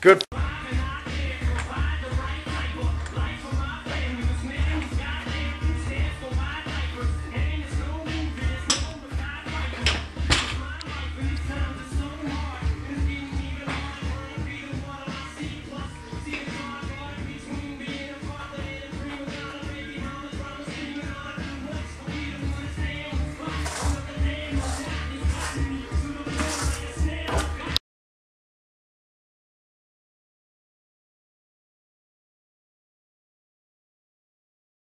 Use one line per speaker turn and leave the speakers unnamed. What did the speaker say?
Good.